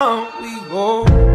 we go.